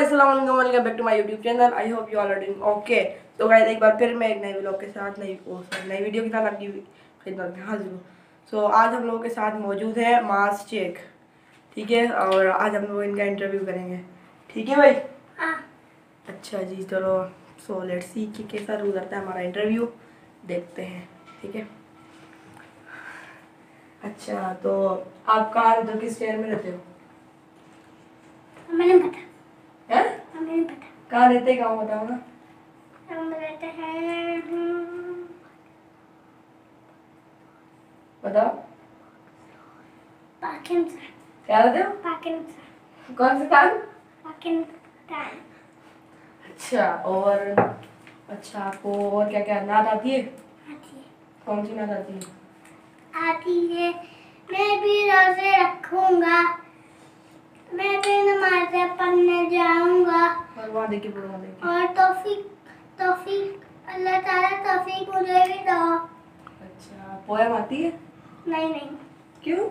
Guys back to my YouTube channel I hope you all are doing okay तो guys एक बार फिर मैं एक नए व्लॉग के साथ नई नई वीडियो के साथ आपकी खिदमत में हाजिर हूँ। सो आज हम लोगों के साथ मौजूद है मास चेक ठीक है? और आज हम लोग इनका इंटरव्यू करेंगे। ठीक है भाई? हाँ। अच्छा जी चलो सो लेट्स सी कि कैसा गुजरता है हमारा इंटरव्यू देखते हैं ठीक है? अच्छा तो आप कहाँ किस शहर में रहते हो हमें नहीं पता हैं हमें नहीं पता कहाँ रहते हैं गाँव बताओ ना? बताओ। पाकिस्तान क्या रहते हो? पाकिस्तान कौन से पाकिस्तान अच्छा और अच्छा आपको और क्या क्या नाद आती है? आती है कौन सी नाद आती है? आती है, मैं भी रोज़े रखूँगा। मैं भी नमाज़ पढ़ने जाऊँगा। और वहाँ देखिए बोलो वहाँ देखिए और तौफीक तौफीक अल्लाह ताला तौफीक मुझे भी दो। अच्छा पोएम आती है? नहीं नहीं। क्यों?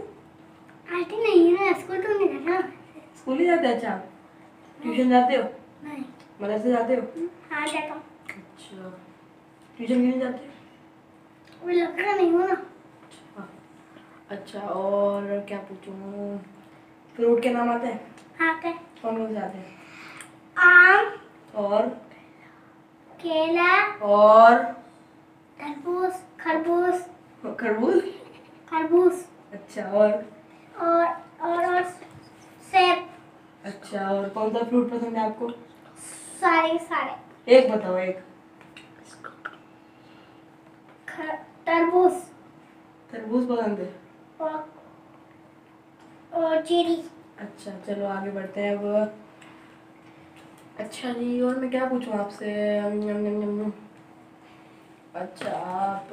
आती नहीं है स्कूल तो नहीं जाना। स्कूल ही जाते? अच्छा। ट्यूशन जाते हो? नहीं। मदरसे जाते हो? हाँ जाता हूँ। अच्छा। ट्यूशन क्यों जाते? वो लड़का नहीं हो ना। अच्छा। अच्छा और क्या पूछूँ? फ्रूट के नाम आते हैं? आते कौन कौन से आते हैं? आम। और? केला। और? तरबूज। खरबूज। खरबूज? खरबूज। अच्छा और? और और और सेब। अच्छा और कौन सा फ्रूट पसंद है आपको? सारे सारे। एक बताओ एक। तरबूज। तरबूज पसंद है? और और चीरी। अच्छा चलो आगे बढ़ते हैं अब। अच्छा जी और मैं क्या पूछूँ आपसे। अच्छा आप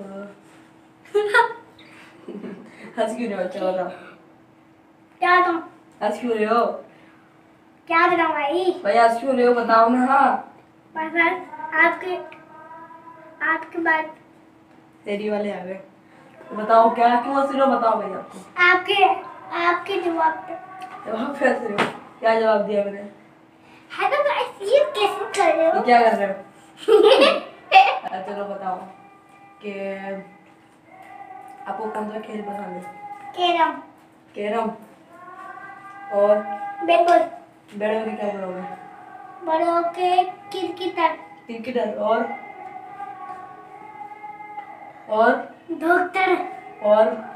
हंस क्यों रहे हो? अच्छा बताओ क्या तुम? हंस क्यों रहे हो? क्या बताऊँ भाई? भाई हंस क्यों रहे हो? बताओ ना। हाँ बस बस आपके आपके बाद। तेरी वाले आ गए। बताओ क्या क्यों हंस रहे हो? बताओ भाई आपको। आपके आपके जवाब पे। जवाब पे हंस रहे हो? क्या जवाब दिया मैंने? हेलो गाइस ये कैसे कर रहे हो। क्या कर रहे हो? चलो बताओ कि आपको कौन सा खेल पसंद है? कैरम। कैरम। और? बिल्कुल। बड़े होके क्या करोगे बड़ों के क्रिकेटर। क्रिकेटर। और? और? डॉक्टर। और?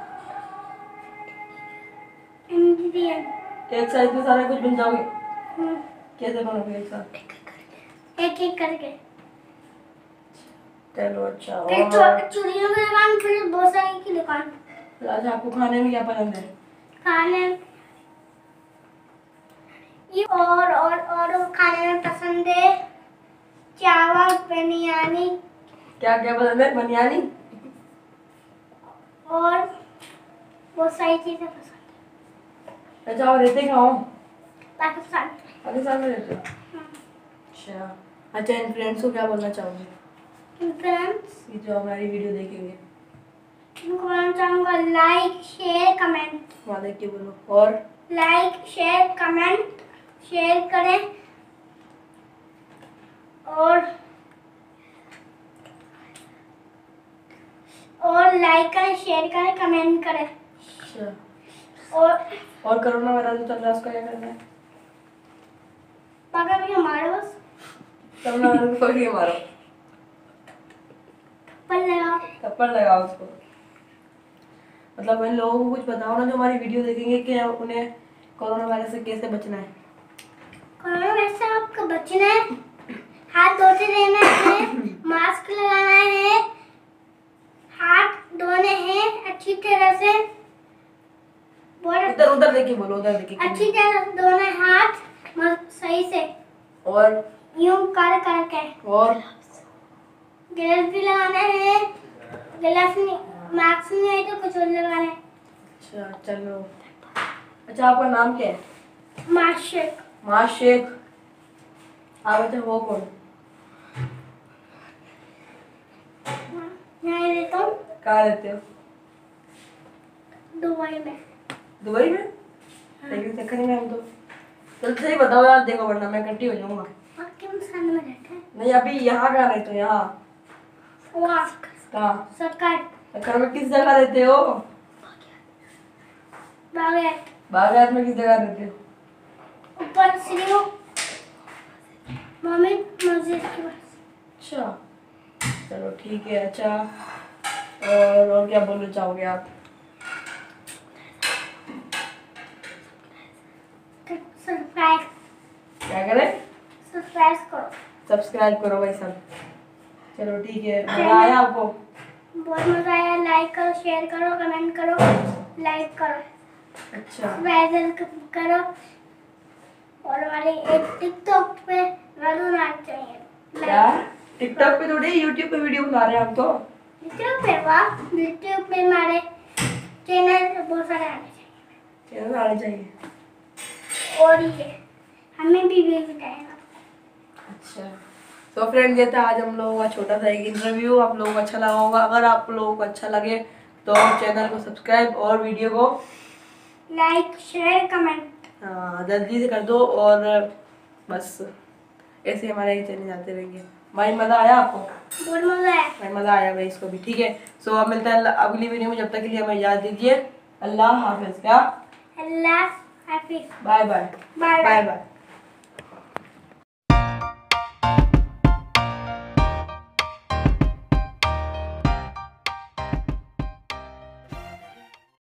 एक साइड में सारा कुछ बन जाओगे। कैसे बनोगे एक साथ एक एक करके। चलो अच्छा और चूड़ियों की दुकान फिर बहुत सारी की दुकान। अच्छा आपको खाने में क्या पसंद है? खाने ये और और और खाने में पसंद है चावल बिरयानी। क्या क्या पसंद है? बनियानी और बहुत सारी चीज़ें पसंद अच्छा और रहते कहाँ हो? पाकिस्तान। पाकिस्तान में रहते हो? अच्छा। अच्छा इन फ्रेंड्स को क्या बोलना चाहोगे? फ्रेंड्स ये जो हमारी वीडियो देखेंगे। उनको बोलना चाहूँगा लाइक शेयर कमेंट देख के बोलो। और? लाइक शेयर कमेंट शेयर करें। और? और लाइक करें शेयर करें कमेंट करें। अच्छा। और और कोरोना वायरस चल रहा है उसका क्या करना है? के मारो बस कोरोना वायरस को मारो। पर लगाओ थप्पड़ लगाओ उसको। मतलब इन लोगों को कुछ बताओ ना जो हमारी वीडियो देखेंगे कि उन्हें कोरोना वायरस से कैसे बचना है। कोरोना वायरस से आपको बचना है हाथ धोते रहना है मास्क लगाना है हाथ धोने हैं अच्छी तरह से बहुत उधर उधर उधर देखिए अच्छी तरह दोनों हाथ सही से और? यूँ कर करके। और? ग्लव्स भी लगाना है। ग्लव्स नहीं मास्क नहीं है तो कुछ और लगाना है अच्छा चलो। अच्छा आपका नाम क्या है? मास्क माँ शेख आप अच्छा वो कौन? यहाँ रहता हूँ। कहाँ रहते हो? दुबई में। दुबई में? लेकिन चक्कर में हम तो। तो सही बताओ यार देखो वरना मैं कट्टी हो जाऊँगा। नहीं अभी यहाँ का तो यहाँ। सरकार में किस जगह रहते हो? में किस जगह रहते हो? ऊपर सीढ़ियों मम्मी मस्जिद के पास। अच्छा। चलो ठीक है अच्छा। और और क्या बोलना चाहोगे आप सब्सक्राइब क्या करें सब्सक्राइब करो। सब्सक्राइब करो भाई सब। चलो ठीक है मज़ा आया आपको। बहुत मज़ा आया। लाइक करो शेयर करो कमेंट करो लाइक करो। अच्छा। वायरल करो। और हमारे एक टिकटॉक पे वीडियो आना चाहिए। क्या? टिकटॉक पे थोड़ी यूट्यूब पे वीडियो बना रहे हैं हम तो। यूट्यूब पे वाह। यूट्यूब पे हमारे चैनल बहुत सारे आने चाहिए। चैनल आने चाहिए। और ये हमें भी भी बताएगा अच्छा। तो फ्रेंड ये था आज हम लोगों का छोटा सा एक इंटरव्यू आप लोगों को अच्छा लगा होगा। अगर आप लोगों को अच्छा लगे तो चैनल को सब्सक्राइब और वीडियो को लाइक शेयर कमेंट हाँ, जल्दी से कर दो और बस ऐसे हमारे ये चैनल आते रहेंगे। भाई मज़ा आया आपको? बहुत मज़ा आया। भाई मज़ा आया भाई इसको भी ठीक है? सो अब मिलता है अगली वीडियो में जब तक के लिए हमें याद दीजिए। अल्लाह हाफिज़ क्या? अल्लाह हाफिज। Bye bye bye bye